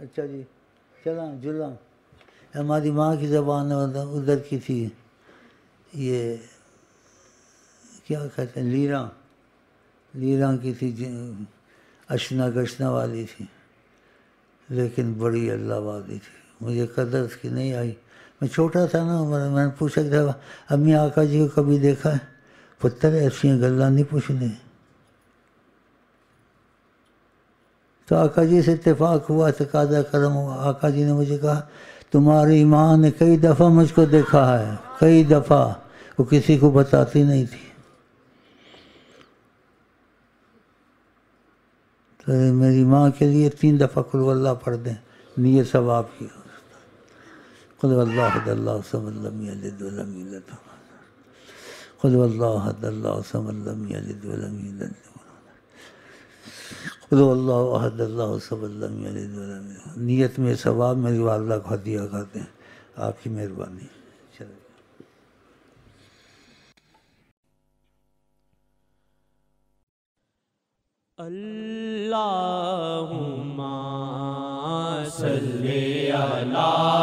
अच्छा जी चला जुला हमारी माँ की ज़बान उधर की थी। ये, क्या कहते हैं, लीरा। लीरा की थी अशना गशना वाली थी। लेकिन बड़ी अल्लाह वाली थी। मुझे कदर की नहीं आई। मैं छोटा था ना उम्र मैंने पूछा था अम्मी आका जी को कभी देखा है? पुत्र, ऐसी गल्ला नहीं पूछने। तो आका जी से इतफाक़ हुआ तकाजा करम हुआ। आका जी ने मुझे कहा, तुम्हारी माँ ने कई दफ़ा मुझको देखा है, कई दफ़ा। वो किसी को बताती नहीं थी। तो मेरी माँ के लिए तीन दफ़ा कुल अल्लाह पढ़ दें नीयत सवाब की खुद अल्लाह नीयत में सवाब मेरी वालदा को हदिया करते हैं। आपकी मेहरबानी। अल्लाहुम्मा सल्ली अला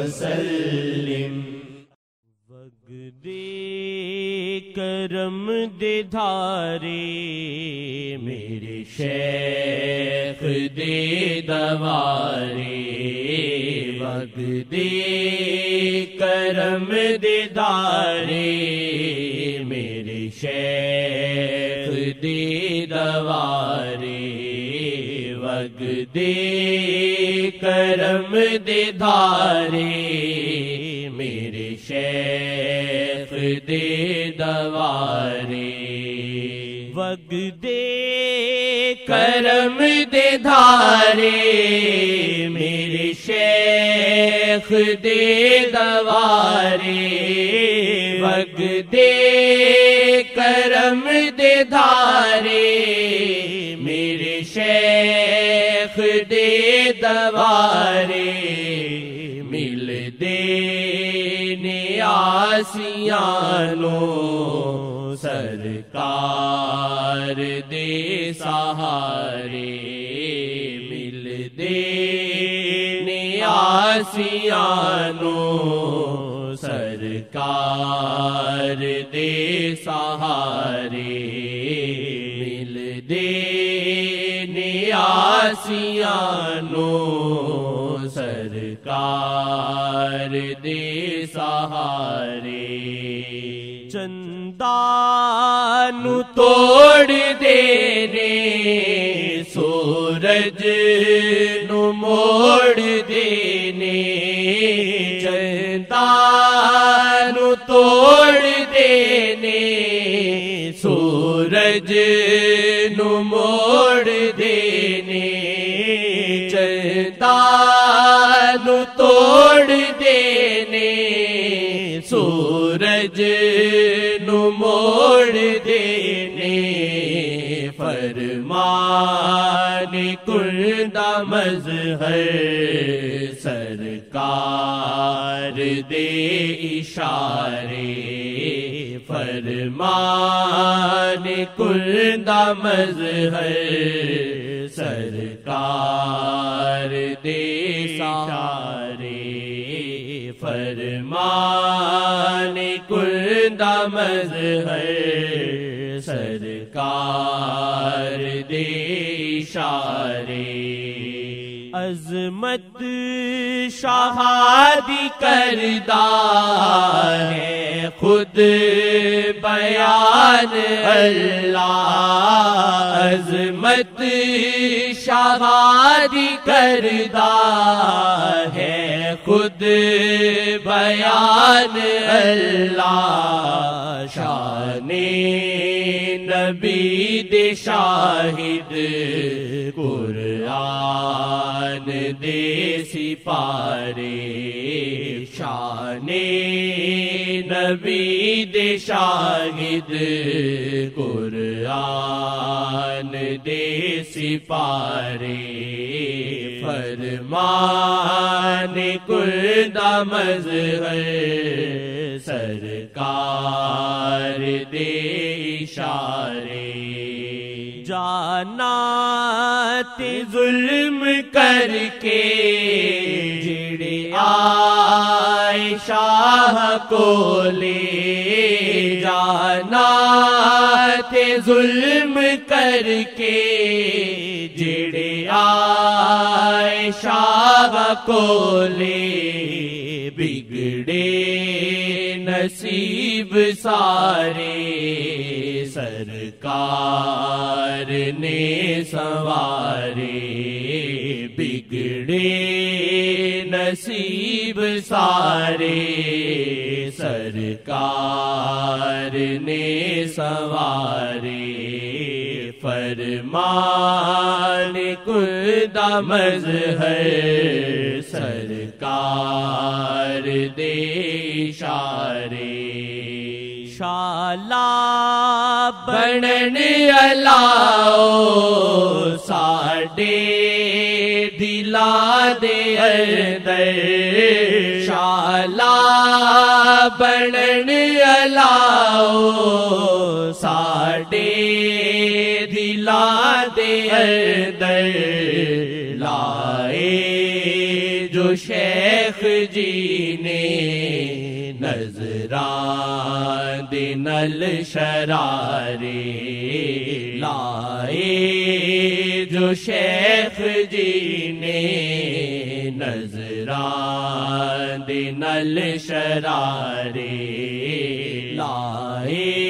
वसल्लिम। वगदे करम दे धारे, मेरे शेख दे दवारे। वगदे करम दे धारे, मेरे शेख दे दवारे। वगदे करम दे धारे मेरे शेख दे दवारे। वगदे करम दे धारे मेरे शेख दे दवारे। वगदे करम दे धारे दे दवारे मिल दे आसियानो सरकार दे सहारे मिल दे आसियानो सरकार दे सहारे। आसियानो सरकार दे सहारे। चंदानु तोड़ दे रे, सूरज नु मोड़ देने चंदानु तोड़ देने सूरज नु मोड़ देने तोड़ देने सूरज नु मोड़ देने फरमान कुर्दा मजहर सरकार दे इशारे फरमान कुर्दा मजहर सरकार दे सारे फरमान कुर्दा मजहर सरकार दे इशारे अजमत शाहादी करदा है खुद बयान अल्लाह अजमत शाहादी करदा है खुद बयान अल्लाह शाने नबी दे शाहिद कुरान दे सिपारे शाने नबी दे शाहिद कुरान दे सिपारे फरमान कुर्दा मजहर सरकार दे इशारे। जाना ते जुल्म करके जिड़े आए शाह को ले जाना जुल्म करके जिड़े आए शाह को ले बिगड़े नसीब सारे सरकार ने सवारे बिगड़े नसीब सारे सरकार ने सवारे। फरमान खुदा मजहर सरकार दे इशारे शाला बनन अलाओ, साडे दिला दे अंदर शाला बनन अलाओ, साडे दिला दे लाए जो शेख जी ने नजरान दिनल शरारे लाए जो शेख जी ने नजरान दिनल शरारे लाए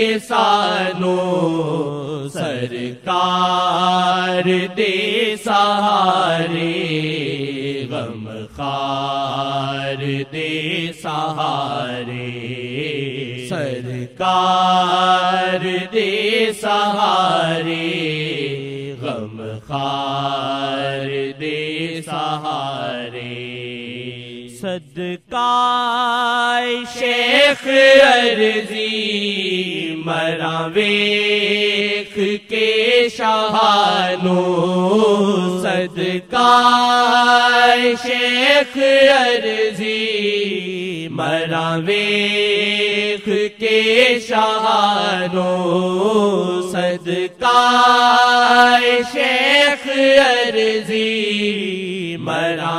मिलणगे सानू सरकार दे सहारे, गम खार दे सहारे, सरकार दे सहारे, गम खार दे सहारे। सदकाय शेख अर्जी, मरा वेख के शहानो सदकाय शेख अर्जी, मरा वेख के शहानो सदकाय शेख अर्जी, मरा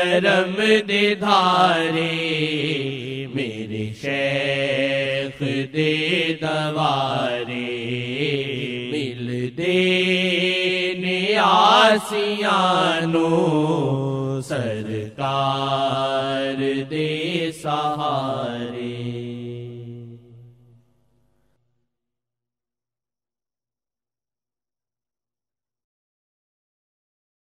करम दे धारे मेरे शेख दे दवारे मिल दे आसियानो सरकार दे सहारे।